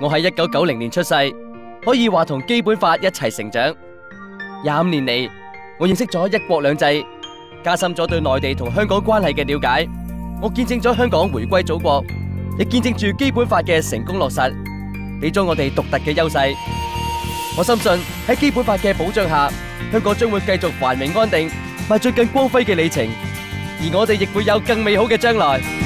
我喺一九九零年出世可以话同基本法一齐成长。廿五年嚟我认识咗一国两制加深咗对内地同香港关系嘅了解。我见证咗香港回归祖国亦见证住基本法嘅成功落实。俾咗我哋独特嘅优势。我深信喺基本法嘅保障下香港将会继续繁荣安定迈最更光辉嘅里程而我哋亦会有更美好嘅将来。